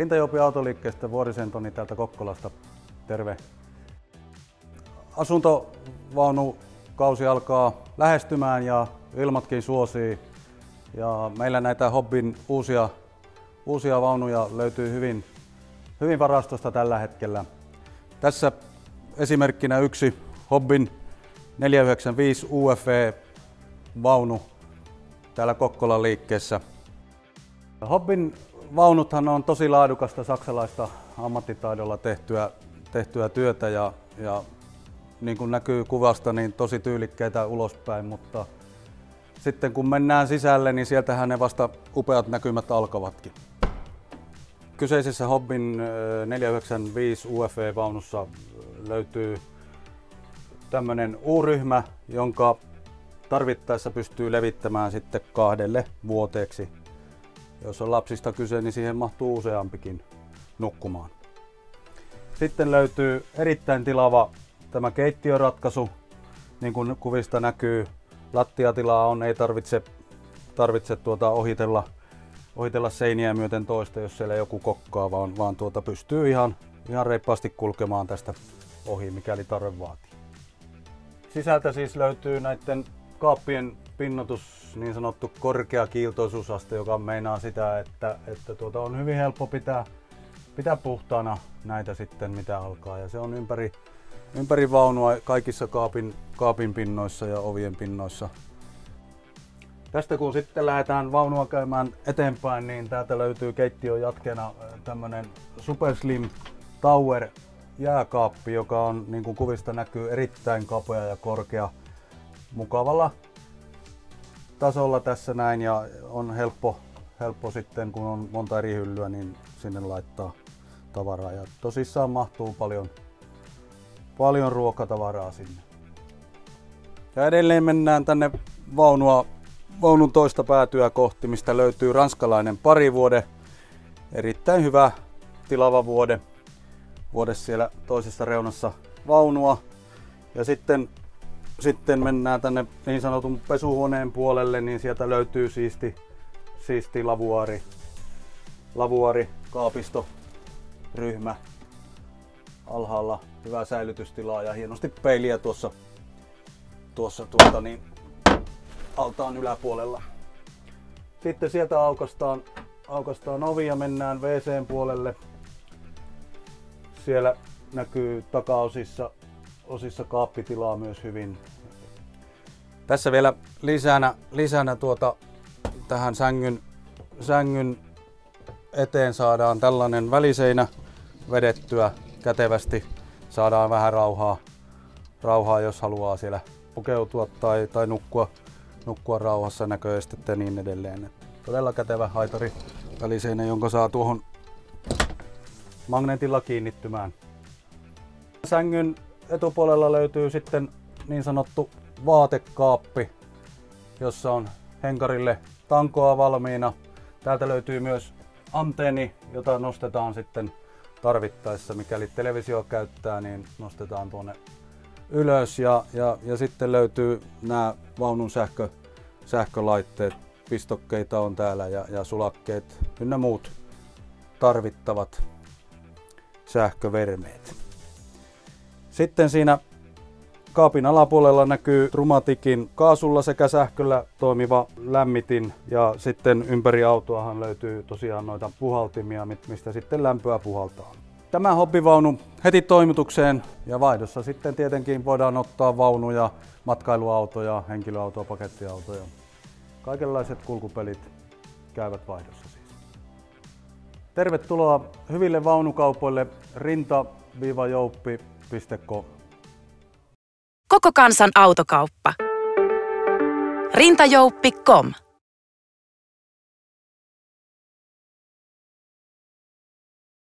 Rintajopi autoliikkeestä Vuorisentoni täältä Kokkolasta. Terve. Asuntovaunukausi alkaa lähestymään ja ilmatkin suosii. Ja meillä näitä Hobbin uusia, uusia vaunuja löytyy hyvin, hyvin varastosta tällä hetkellä. Tässä esimerkkinä yksi Hobbin 495 UFV vaunu täällä Kokkolan liikkeessä. Hobbin vaunuthan on tosi laadukasta saksalaista ammattitaidolla tehtyä, tehtyä työtä ja, ja niin kuin näkyy kuvasta, niin tosi tyylikkeitä ulospäin, mutta sitten kun mennään sisälle, niin sieltähän ne vasta upeat näkymät alkavatkin. Kyseisessä Hobbin 495 UFV-vaunussa löytyy tämmöinen U-ryhmä, jonka tarvittaessa pystyy levittämään sitten kahdelle vuoteeksi. Jos on lapsista kyse, niin siihen mahtuu useampikin nukkumaan. Sitten löytyy erittäin tilava tämä keittiöratkaisu. Niin kuin kuvista näkyy, lattiatilaa on, ei tarvitse, tarvitse tuota ohitella, ohitella seiniä myöten toista, jos siellä joku kokkaa, vaan, vaan tuota pystyy ihan, ihan reippaasti kulkemaan tästä ohi, mikäli tarve vaatii. Sisältä siis löytyy näiden kaappien pinnotus, niin sanottu korkea kiiltoisuusaste, joka meinaa sitä, että, että tuota on hyvin helppo pitää, pitää puhtaana näitä sitten mitä alkaa. Ja se on ympäri, ympäri vaunua kaikissa kaapin, kaapin pinnoissa ja ovien pinnoissa. Tästä kun sitten lähdetään vaunua käymään eteenpäin, niin täältä löytyy keittiön jatkeena tämmönen Super Slim Tower jääkaappi, joka on niin kuin kuvista näkyy erittäin kapea ja korkea mukavalla tasolla tässä näin ja on helppo, helppo sitten kun on monta eri hyllyä niin sinne laittaa tavaraa ja tosissaan mahtuu paljon, paljon ruokatavaraa sinne. Ja edelleen mennään tänne vaunua, vaunun toista päätyä kohti, mistä löytyy ranskalainen parivuode. Erittäin hyvä tilava vuode. Vuode siellä toisessa reunassa vaunua. Ja sitten sitten mennään tänne niin sanotun pesuhuoneen puolelle, niin sieltä löytyy siisti, siisti lavuari, lavuari, kaapisto, ryhmä alhaalla, hyvä säilytystila ja hienosti peiliä tuossa, tuossa tuota niin, altaan yläpuolella. Sitten sieltä aukastaan, aukastaan ovi ja mennään WCn puolelle. Siellä näkyy takaosissa osissa kaappitilaa myös hyvin. Tässä vielä lisänä, lisänä tuota, tähän sängyn, sängyn eteen saadaan tällainen väliseinä vedettyä kätevästi. Saadaan vähän rauhaa, rauhaa jos haluaa siellä pukeutua tai, tai nukkua, nukkua rauhassa näköisesti ja niin edelleen. Todella kätevä haitari väliseinä, jonka saa tuohon magneetilla kiinnittymään. Sängyn etupuolella löytyy sitten niin sanottu vaatekaappi, jossa on henkarille tankoa valmiina. Täältä löytyy myös antenni, jota nostetaan sitten tarvittaessa. Mikäli televisio käyttää, niin nostetaan tuonne ylös. Ja, ja, ja sitten löytyy nämä vaunun sähkö, sähkölaitteet. Pistokkeita on täällä ja, ja sulakkeet ynnä muut tarvittavat sähkövermeet. Sitten siinä kaapin alapuolella näkyy Trumatikin kaasulla sekä sähköllä toimiva lämmitin ja sitten ympäri autoahan löytyy tosiaan noita puhaltimia, mistä sitten lämpöä puhaltaa. Tämä hobbivaunu heti toimitukseen ja vaihdossa sitten tietenkin voidaan ottaa vaunuja, matkailuautoja, henkilöautoja, pakettiautoja. Kaikenlaiset kulkupelit käyvät vaihdossa siis. Tervetuloa hyville vaunukaupoille rinta-jouppi rintajouppi.com. Koko kansan autokauppa. Rintajouppi.com